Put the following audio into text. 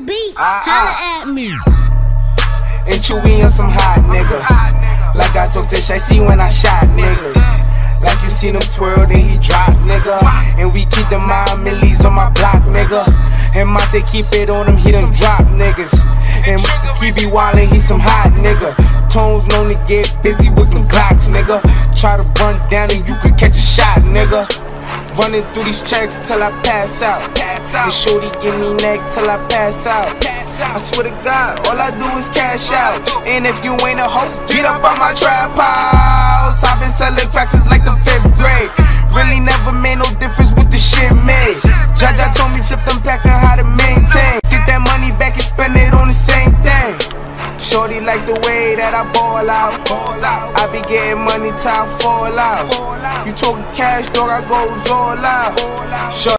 Jahlil Beats, Ah, holla at me. And Chewy on some hot nigga. Like I talked to see when I shot niggas. Like you seen him twirl, then he drop, nigga. And we keep the mind millies on my block, nigga. And Monte keep it on him, he done drop niggas. And he be wildin', he some hot nigga. Tones known to get busy with them Glocks, nigga. Try to run down and you could catch a shot, nigga. Running through these checks till I pass out. And shorty give me neck till I pass out. I swear to God, all I do is cash out. And if you ain't a hoe, get up on my trap house. I've been selling cracks since like the fifth grade. Really never made no difference with the shit made. Jaja told me flip them packs and how to maintain. Get that money back and spend it on the same thing. Shorty like the way that I ball out. Ball out. I be getting money till I fall out. You talking cash, dog, I goes all out. Shorty